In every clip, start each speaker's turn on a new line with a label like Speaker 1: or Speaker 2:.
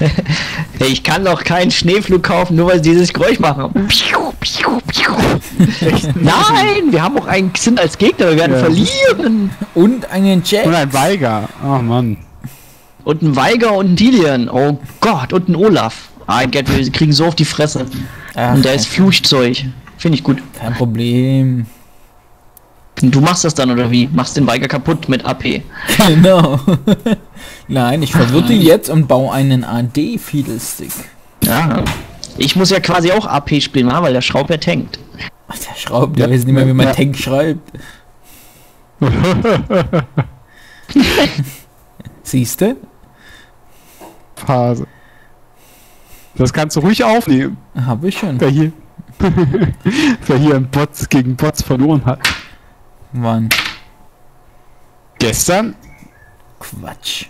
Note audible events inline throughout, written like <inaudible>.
Speaker 1: <laughs> Ich kann doch keinen Schneeflug kaufen, nur weil sie dieses Geräusch machen. Piu, piu, piu. <laughs> Nein, wir haben auch einen Xin als Gegner, wir werden
Speaker 2: Ja.
Speaker 1: verlieren.
Speaker 3: Und einen Jack.
Speaker 2: Und ein Weiger. Oh Mann.
Speaker 1: Und ein Weiger und ein Dilian. Oh Gott, und ein Olaf. Ah, Gott, wir kriegen so auf die Fresse.
Speaker 3: Ach,
Speaker 1: Und da ist Flugzeug. Finde ich gut.
Speaker 3: kein Problem.
Speaker 1: Du machst das dann oder wie? Machst den Weiger kaputt mit AP.
Speaker 3: Genau. <laughs> Nein, ich verwirrte jetzt und baue einen AD-Fiddlestick.
Speaker 1: Ja. Ich muss ja quasi auch AP spielen, ah, weil der Schraub ja tankt.
Speaker 3: Ach, der schraubt, der weiß nicht mehr, wie man
Speaker 2: Ja.
Speaker 3: Tank schreibt. <laughs> Siehste?
Speaker 2: Phase. Das kannst du ruhig aufnehmen.
Speaker 3: Habe ich schon.
Speaker 2: Wer hier, <laughs> wer hier im Bots gegen Bots verloren hat.
Speaker 3: Wann?
Speaker 2: Gestern?
Speaker 3: Quatsch.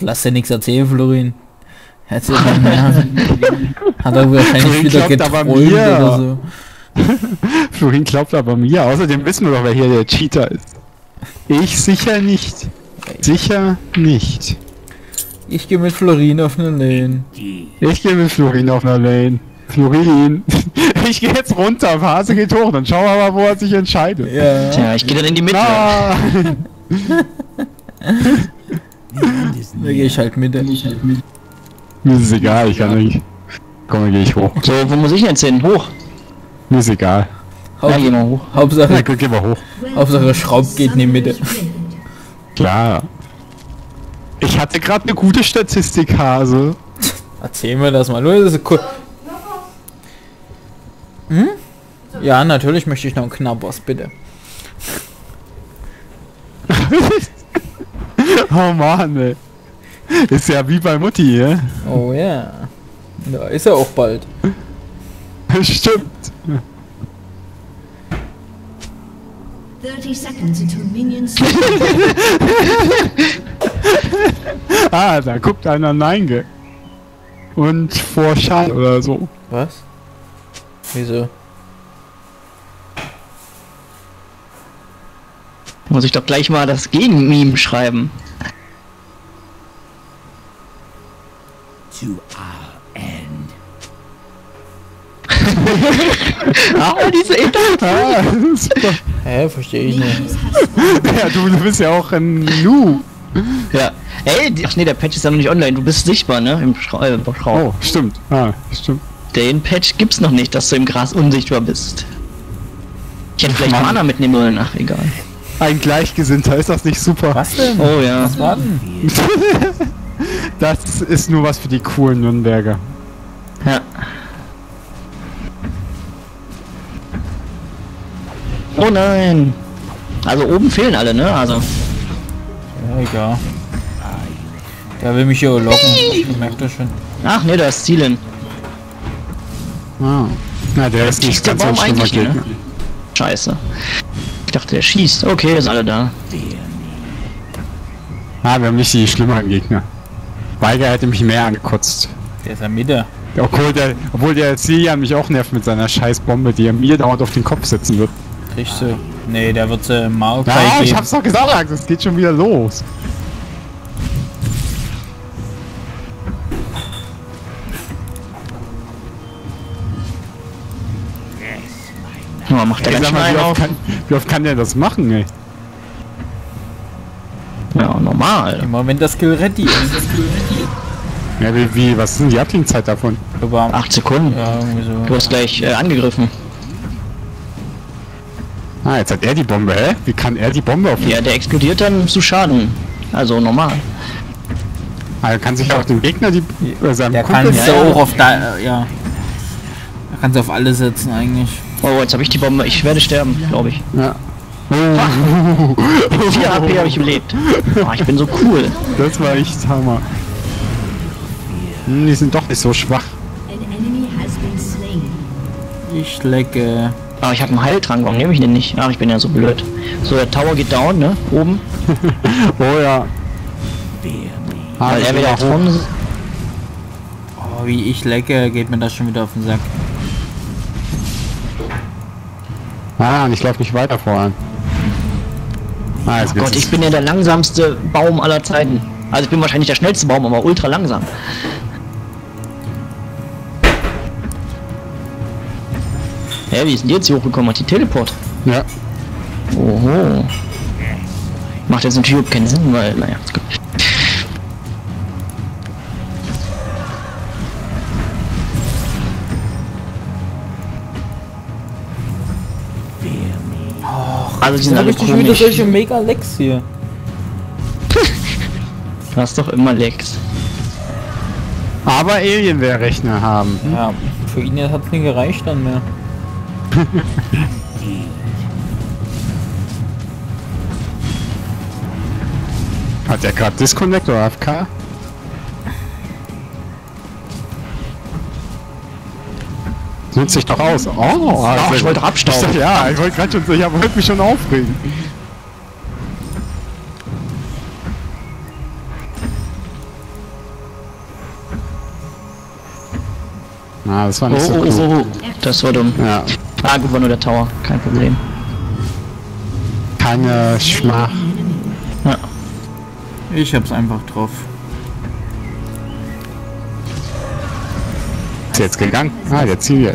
Speaker 3: Lass dir nichts erzählen, Florin. Hat er wahrscheinlich
Speaker 2: Florin
Speaker 3: wieder geträumt
Speaker 2: mir.
Speaker 3: oder so. <laughs>
Speaker 2: Florin glaubt aber mir. Außerdem wissen wir doch, wer hier der Cheater ist. Ich sicher nicht. Sicher nicht.
Speaker 3: Ich gehe mit Florin auf eine Lane.
Speaker 2: Ich gehe mit Florin auf einer Lane. Florin. <laughs> Ich gehe jetzt runter. Phase geht hoch. Dann schauen wir mal, wo er sich entscheidet.
Speaker 3: Ja.
Speaker 1: Tja, ich gehe dann in die Mitte.
Speaker 2: Nein. <laughs>
Speaker 3: Da gehe ich halt mit.
Speaker 2: Mir ist es egal. Ich kann nicht. Komm, dann gehe ich hoch.
Speaker 1: So, wo muss ich jetzt hin? Hoch.
Speaker 2: Mir ist egal.
Speaker 1: Ja,
Speaker 3: Haupt,
Speaker 1: geh mal hoch.
Speaker 3: Hauptsache,
Speaker 2: gut, geh mal hoch.
Speaker 3: Hauptsache Schraub geht in die Mitte.
Speaker 2: Klar. Ich hatte gerade eine gute Statistik, Hase.
Speaker 3: Erzähl mir das mal. Nur das ist cool. Hm? Ja, natürlich möchte ich noch einen Knabbers, bitte. <laughs>
Speaker 2: Oh Mann, ey. Ist ja wie bei Mutti, ja?
Speaker 3: Oh ja. Da ist er auch bald. <laughs>
Speaker 2: Stimmt.
Speaker 4: 30 seconds until minions <laughs>
Speaker 2: Ah, da guckt einer Nein. Und vor Schal oder so.
Speaker 3: Was? Wieso?
Speaker 1: Muss ich doch gleich mal das Gegen-Meme schreiben.
Speaker 5: To our end. <laughs>
Speaker 1: Ah, diese Inter
Speaker 2: Ah.
Speaker 3: Hä, verstehe ich nicht. <laughs>
Speaker 2: Ja, du, du bist ja auch ein Nu.
Speaker 1: Ja. Ey, ach nee, der Patch ist ja noch nicht online. Du bist sichtbar, ne? Im Schra äh, Schraub.
Speaker 2: Oh, stimmt. Ah, stimmt.
Speaker 1: Den Patch gibt's noch nicht, dass du im Gras unsichtbar bist. Ich hätte vielleicht
Speaker 2: Mann.
Speaker 1: Mana mitnehmen sollen. Ach, egal.
Speaker 2: Ein Gleichgesinnter, ist das nicht super?
Speaker 3: Was denn?
Speaker 1: Oh ja.
Speaker 3: Was war denn? <laughs>
Speaker 2: Das ist nur was für die coolen Nürnberger.
Speaker 1: Ja. Oh nein. Also oben fehlen alle, ne? Also.
Speaker 3: Ja, egal. Der will mich hier locken. Ich merke das schon.
Speaker 1: Ach nee, da ist Zielen.
Speaker 2: Ah. Na, der ist nicht ganz so ein
Speaker 1: Baum
Speaker 2: schlimmer
Speaker 1: eigentlich, ne?
Speaker 2: Gegner.
Speaker 1: Scheiße. Ich dachte, der schießt. Okay, sind alle da.
Speaker 2: Ah, wir haben nicht die schlimmeren Gegner. Weiger hätte mich mehr angekotzt.
Speaker 3: Der ist in der Mitte.
Speaker 2: Obwohl der, obwohl der Silian mich auch nervt mit seiner scheiß Bombe, die er mir dauernd auf den Kopf setzen wird.
Speaker 3: Du. Nee, der wird äh, Maokai
Speaker 2: Ja, ich
Speaker 3: geben.
Speaker 2: hab's doch gesagt, es geht schon wieder los.
Speaker 1: Ja, macht der ganz
Speaker 2: mal,
Speaker 1: einen
Speaker 2: wie, oft kann, wie oft kann der das machen, ey?
Speaker 1: Ja, normal.
Speaker 3: Immer wenn das Skill ready ist.
Speaker 2: Ja, wie, wie was ist denn die Abklingzeit davon?
Speaker 3: Aber,
Speaker 1: Acht Sekunden.
Speaker 3: ja, irgendwie so.
Speaker 1: Du hast gleich äh, angegriffen.
Speaker 2: Ah, jetzt hat er die Bombe, hä? Wie kann er die Bombe auf
Speaker 1: Ja, der explodiert dann zu Schaden. Also normal.
Speaker 2: Ah, er kann sich auch dem Gegner die äh, seinem
Speaker 3: Der
Speaker 2: Kumpel
Speaker 3: kann
Speaker 1: ja,
Speaker 3: ja,
Speaker 1: ja.
Speaker 3: auch auf da, ja. Da kannst du auf alle setzen eigentlich.
Speaker 1: Oh, jetzt habe ich die Bombe. Ich werde sterben, glaube ich.
Speaker 2: Ja.
Speaker 1: 4 AP habe ich überlebt. Oh, ich bin so cool.
Speaker 2: Das war echt Hammer. Hm, die sind doch nicht so schwach.
Speaker 3: Ich lecke.
Speaker 1: Aber Ah, ich habe einen Heiltrank. Warum nehme ich den nicht? Ach, ich bin ja so blöd. So, der Tower geht down, ne? Oben. <laughs>
Speaker 2: Oh ja. Ah,
Speaker 1: Weil
Speaker 2: ich
Speaker 1: er wieder
Speaker 2: auch hoch.
Speaker 1: von...
Speaker 3: Oh, wie ich lecke, geht mir das schon wieder auf den Sack.
Speaker 2: Ah, und ich laufe nicht weiter voran. Ah, jetzt
Speaker 1: Gott, ich bin ja der langsamste Baum aller Zeiten. Also ich bin wahrscheinlich der schnellste Baum, aber ultra langsam. Hä, wie ist denn die jetzt hier hochgekommen? Hat die Teleport?
Speaker 2: Ja.
Speaker 1: Oho. Macht jetzt natürlich überhaupt keinen Sinn, weil, naja, ist gut. Die alle
Speaker 3: richtig wieder
Speaker 1: komisch.
Speaker 3: solche Mega-Lecks hier. <laughs>
Speaker 1: Du hast doch immer Lecks.
Speaker 2: Aber Alienware-Rechner haben.
Speaker 3: Ja, für ihn hat es nicht gereicht dann mehr. <laughs>
Speaker 2: Hat er gerade Disconnect oder AFK? Nutzt sich doch aus. Oh,
Speaker 1: Ach, ich wollte doch abstauben.
Speaker 2: Ich ja, ich wollte gerade schon so, ich wollte mich schon aufregen. Na, das war
Speaker 1: Oh,
Speaker 2: nicht so
Speaker 1: oh,
Speaker 2: klug.
Speaker 1: oh, oh. Das war dumm.
Speaker 2: Ja,
Speaker 1: Ah, gut, war nur der Tower. Kein Problem.
Speaker 2: keine Schmach.
Speaker 1: Ja.
Speaker 3: Ich hab's einfach drauf.
Speaker 2: Jetzt gegangen? Ah, der Ziel.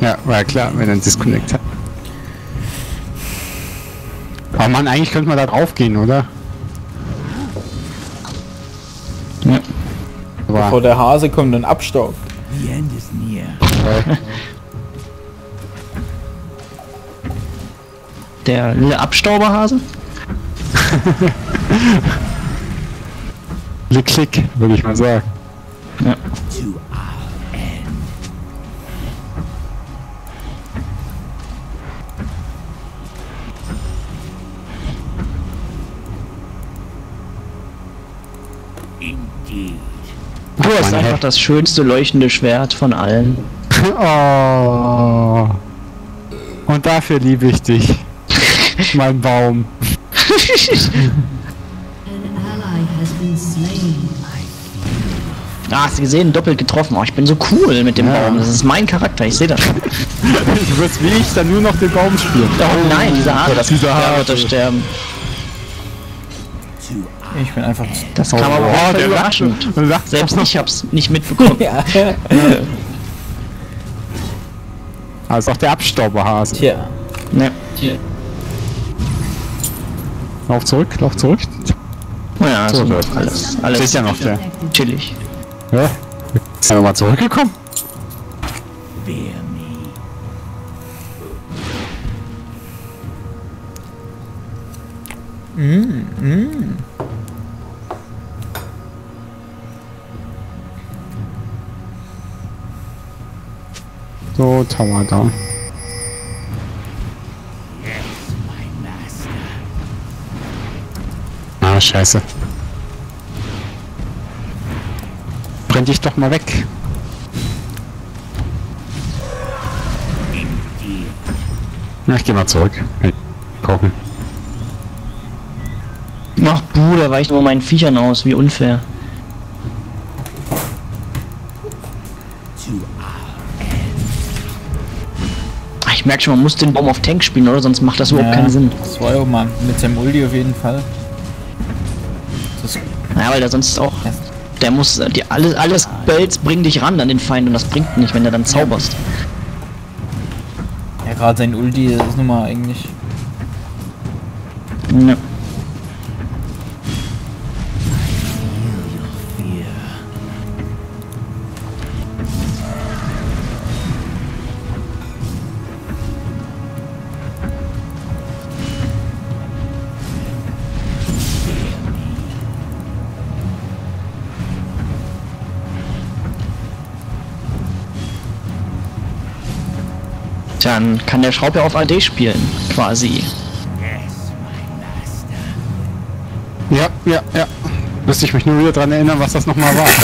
Speaker 2: Ja, war ja klar, wenn er Disconnect hat. Aber man, eigentlich könnte man da drauf gehen, oder?
Speaker 1: ja.
Speaker 3: Bevor
Speaker 2: Aber,
Speaker 3: der Hase kommt und abstaubt.
Speaker 5: The end is near. <laughs>
Speaker 1: Der lille Abstauberhase? <laughs>
Speaker 2: Klick, Klick, würde ich mal sagen.
Speaker 1: Ja. Du hast
Speaker 2: Mann,
Speaker 1: einfach das schönste leuchtende Schwert von allen. <laughs>
Speaker 2: Oh. Und dafür liebe ich dich. <laughs> mein Baum.
Speaker 1: Ah, hast du gesehen? Doppelt getroffen. Oh, ich bin so cool mit dem
Speaker 2: Ja.
Speaker 1: Baum. Das ist mein Charakter. Ich sehe das <laughs> schon.
Speaker 2: Du wirst wie ich dann nur noch den Baum spielen.
Speaker 1: Oh nein, dieser Hase. Das
Speaker 2: Dieser Hase.
Speaker 1: wird sterben.
Speaker 3: Ich bin einfach.
Speaker 1: Das kam aber auch überraschend.
Speaker 2: der lacht
Speaker 1: Selbst ich hab's nicht mitbekommen. <laughs>
Speaker 3: ja. <laughs>
Speaker 2: Also auch der Abstauberhase.
Speaker 3: Tja.
Speaker 1: ne.
Speaker 2: Lauf zurück, lauf zurück.
Speaker 1: Ja,
Speaker 2: So läuft
Speaker 1: alles. Alles
Speaker 2: Ist ja noch der.
Speaker 1: chillig.
Speaker 2: Ja. Ist er nochmal zurückgekommen?
Speaker 5: fear me.
Speaker 2: Tower down.
Speaker 5: Yes, my master.
Speaker 2: Ah, scheiße. Brenn dich doch mal weg. Na, ich geh mal zurück. Hey, Kochen.
Speaker 1: Ach, da weicht nur meinen Viechern aus. Wie unfair. Ich merke schon, man muss den Baum auf Tank spielen, oder? Sonst macht das überhaupt
Speaker 3: ja,
Speaker 1: keinen Sinn.
Speaker 3: Das war ja auch mal mit seinem Ulti auf jeden Fall. Das,
Speaker 1: Ja, weil der sonst auch. Der muss. Die, alles, alles Spells bringen dich ran an den Feind und das bringt nicht, wenn du dann zauberst.
Speaker 3: ja, gerade sein Ulti ist nun mal eigentlich.
Speaker 1: Ja. Dann kann der Schraub ja auf AD spielen, quasi.
Speaker 2: Ja, ja, ja. Müsste ich mich nur wieder dran erinnern, was das nochmal war. <laughs>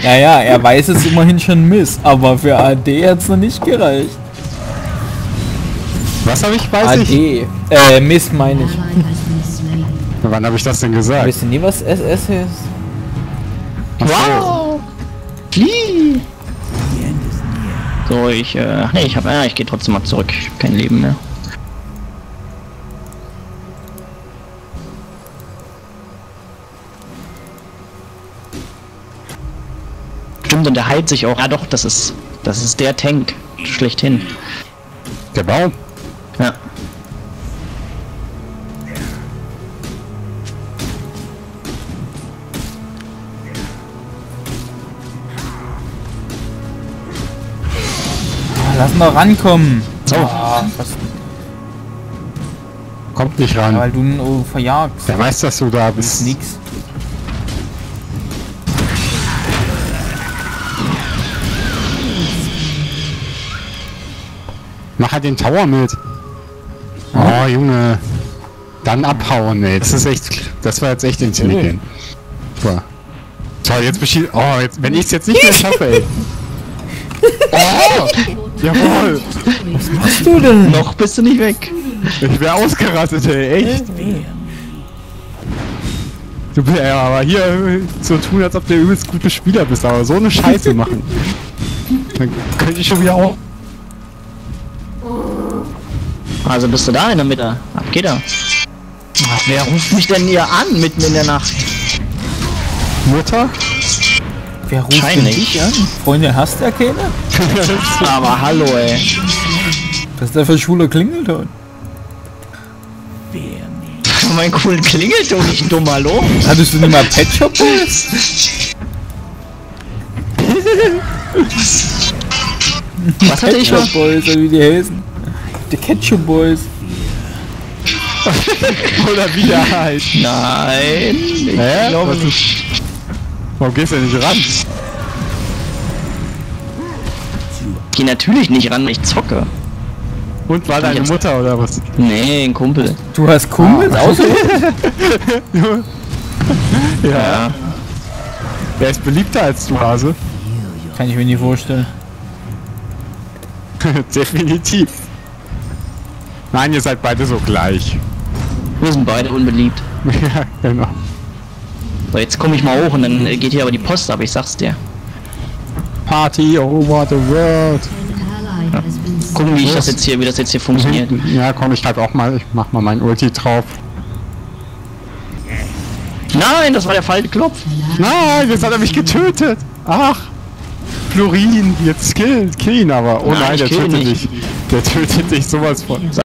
Speaker 3: Ja, ja, er weiß es immerhin schon Miss, aber für AD hat es noch nicht gereicht.
Speaker 2: Was habe ich? Weiß ich.
Speaker 3: AD. Äh, Miss meine ich.
Speaker 2: Wann habe ich das denn gesagt?
Speaker 3: Du nie, was SS ist?
Speaker 1: Wow! Flieh! So, ich, äh, nee, ich habe, ja, ah, ich gehe trotzdem mal zurück. Ich hab kein Leben mehr. Stimmt, und der heilt sich auch. Ja, doch, das ist, das ist der Tank schlechthin.
Speaker 2: Genau.
Speaker 1: Ja.
Speaker 3: Lass mal rankommen.
Speaker 1: So.
Speaker 3: Ah,
Speaker 2: Kommt nicht ran.
Speaker 3: weil du ihn oh, verjagst.
Speaker 2: Der weiß, dass du da bist.
Speaker 3: nix.
Speaker 2: Mach halt den Tower mit. Oh, Junge. Dann abhauen, ey. Das ist echt. Das war jetzt echt intelligent. Super. So, jetzt beschießt. Oh, jetzt, wenn ich es jetzt nicht mehr <laughs> schaffe, ey. <laughs> Oh! Jawohl!
Speaker 3: Was du denn?
Speaker 1: Noch bist du nicht weg.
Speaker 2: Ich wäre ausgerastet, ey. Echt? Du bist ja aber hier äh, so tun, als ob du übelst gute Spieler bist, aber so eine Scheiße machen. Dann könnte ich schon wieder auch.
Speaker 1: Also bist du da in der Mitte. Ab geht er. Ach, wer ruft mich denn hier an mitten in der Nacht?
Speaker 2: Mutter?
Speaker 3: Wer ruft denn
Speaker 1: Wahrscheinlich.
Speaker 3: dich an? Freunde, hast du ja keine? <laughs>
Speaker 1: Aber hallo, ey.
Speaker 3: Das ist der für schwuler Klingelton. <laughs>
Speaker 1: Mein coolen Klingelton, nicht dumm, hallo?
Speaker 3: Hattest du nicht mal Pet Shop Boys?
Speaker 1: Was hatte ich?
Speaker 3: Shop Boys, oder wie die heißen. Die Ketchup Boys. <laughs>
Speaker 2: Oder wie der heißt.
Speaker 1: Nein. Ich
Speaker 2: Hä?
Speaker 1: glaube
Speaker 2: Was
Speaker 1: nicht.
Speaker 2: Warum gehst du denn nicht ran?
Speaker 1: Ich geh natürlich nicht ran, ich zocke.
Speaker 2: Und war deine
Speaker 1: jetzt-
Speaker 2: Mutter oder was?
Speaker 1: Nee, ein Kumpel.
Speaker 3: Du hast Kumpels außer <laughs>
Speaker 1: Ja.
Speaker 2: Wer ist beliebter als du, Hase?
Speaker 3: Kann ich mir nicht vorstellen. <laughs>
Speaker 2: Definitiv. Nein, ihr seid beide so gleich.
Speaker 1: Wir sind beide unbeliebt. <laughs>
Speaker 2: ja, genau.
Speaker 1: So, jetzt komme ich mal hoch und dann äh, geht hier aber die Post ab, ich sag's dir.
Speaker 2: Party over the world.
Speaker 4: Slain.
Speaker 1: Gucken, wie ich das jetzt hier, wie das jetzt hier funktioniert.
Speaker 2: Ja, komm, ich halt auch mal. Ich mach mal mein Ulti drauf.
Speaker 1: Nein, das war der falsche Knopf.
Speaker 2: Nein, jetzt hat er mich getötet. Ach. Florin, jetzt kill, kill ihn aber. Oh
Speaker 1: Nein,
Speaker 2: nein, der tötet
Speaker 1: nicht.
Speaker 2: dich. Der tötet dich sowas von.